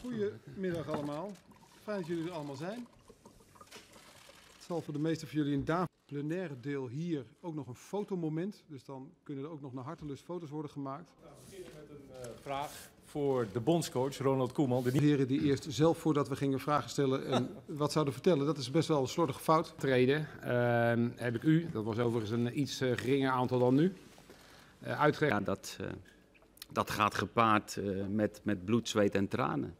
Goedemiddag allemaal. Fijn dat jullie er allemaal zijn. Het zal voor de meeste van jullie in het plenaire deel hier ook nog een fotomoment. Dus dan kunnen er ook nog naar hartelust foto's worden gemaakt. Nou, we beginnen met een uh, vraag voor de bondscoach Ronald Koeman. De heren die eerst zelf voordat we gingen vragen stellen en wat zouden vertellen, dat is best wel een slordige fout. Treden uh, heb ik u, dat was overigens een iets uh, geringer aantal dan nu, uh. Ja, dat, dat gaat gepaard met, met bloed, zweet en tranen.